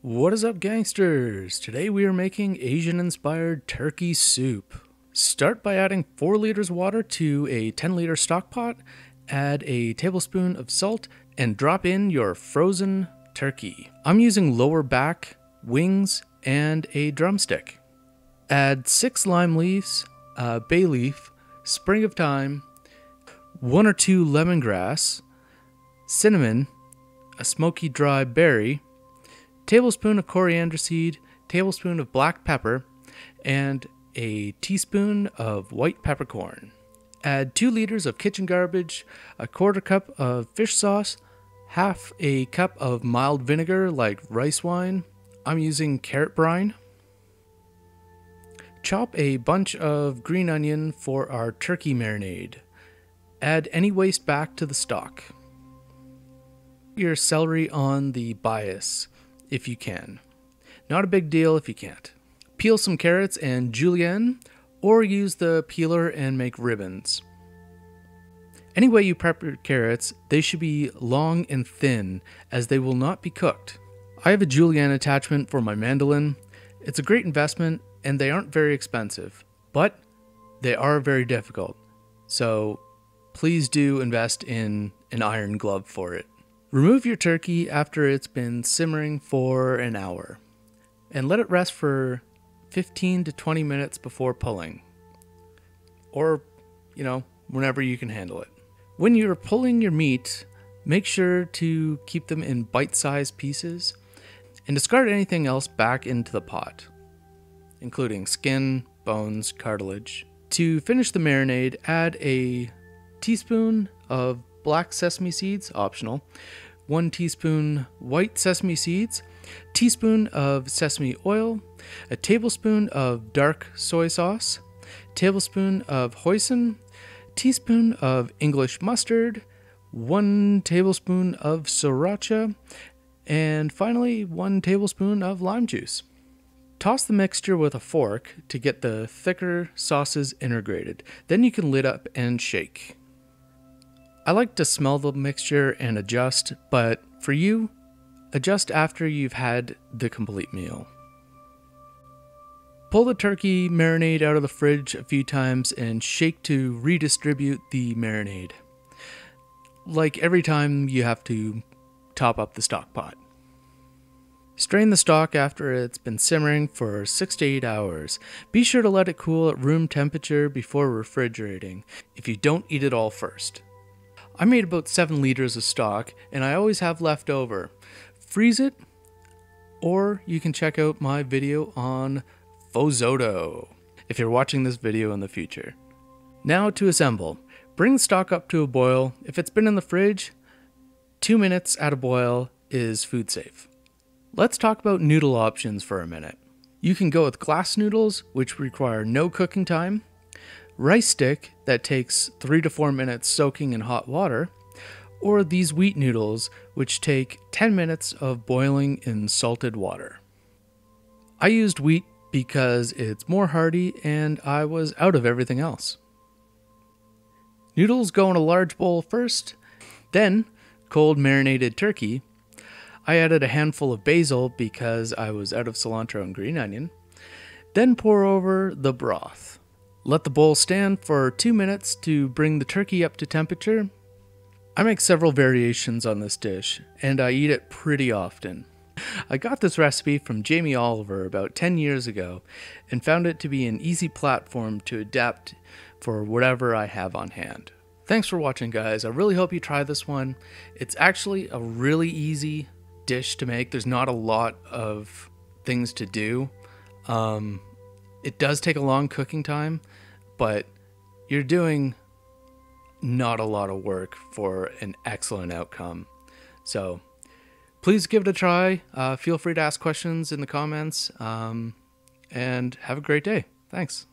What is up, gangsters? Today we are making Asian inspired turkey soup. Start by adding 4 liters water to a 10 liter stock pot, add a tablespoon of salt, and drop in your frozen turkey. I'm using lower back, wings, and a drumstick. Add 6 lime leaves, a bay leaf, sprig of thyme, 1 or 2 lemongrass, cinnamon, a smoky dry berry, tablespoon of coriander seed, tablespoon of black pepper, and a teaspoon of white peppercorn. Add 2 liters of kitchen garbage, a quarter cup of fish sauce, half a cup of mild vinegar like rice wine. I'm using carrot brine. Chop a bunch of green onion for our turkey marinade. Add any waste back to the stock. Your celery on the bias if you can. Not a big deal if you can't. Peel some carrots and julienne, or use the peeler and make ribbons. Any way you prep your carrots, they should be long and thin, as they will not be cooked. I have a julienne attachment for my mandolin. It's a great investment, and they aren't very expensive, but they are very difficult. So please do invest in an iron glove for it. Remove your turkey after it's been simmering for an hour and let it rest for 15 to 20 minutes before pulling. Or, you know, whenever you can handle it. When you're pulling your meat, make sure to keep them in bite sized pieces and discard anything else back into the pot, including skin, bones, cartilage. To finish the marinade, add a teaspoon of black sesame seeds, optional, 1 teaspoon white sesame seeds, teaspoon of sesame oil, a tablespoon of dark soy sauce, tablespoon of hoisin, teaspoon of English mustard, 1 tablespoon of sriracha, and finally 1 tablespoon of lime juice. Toss the mixture with a fork to get the thicker sauces integrated. Then you can lid up and shake. I like to smell the mixture and adjust, but for you, adjust after you've had the complete meal. Pull the turkey marinade out of the fridge a few times and shake to redistribute the marinade. Like every time you have to top up the stock pot. Strain the stock after it's been simmering for 6 to 8 hours. Be sure to let it cool at room temperature before refrigerating if you don't eat it all first. I made about 7 liters of stock and I always have left over. Freeze it, or you can check out my video on Fozzoto if you're watching this video in the future. Now to assemble. Bring stock up to a boil. If it's been in the fridge, 2 minutes at a boil is food safe. Let's talk about noodle options for a minute. You can go with glass noodles, which require no cooking time, rice stick that takes 3 to 4 minutes soaking in hot water, or these wheat noodles which take 10 minutes of boiling in salted water. I used wheat because it's more hearty and I was out of everything else. Noodles go in a large bowl first, then cold marinated turkey. I added a handful of basil because I was out of cilantro and green onion. Then pour over the broth. Let the bowl stand for two minutes to bring the turkey up to temperature. I make several variations on this dish, and I eat it pretty often. I got this recipe from Jamie Oliver about 10 years ago and found it to be an easy platform to adapt for whatever I have on hand. Thanks for watching, guys. I really hope you try this one. It's actually a really easy dish to make. There's not a lot of things to do. Um, it does take a long cooking time, but you're doing not a lot of work for an excellent outcome. So please give it a try. Uh, feel free to ask questions in the comments um, and have a great day. Thanks.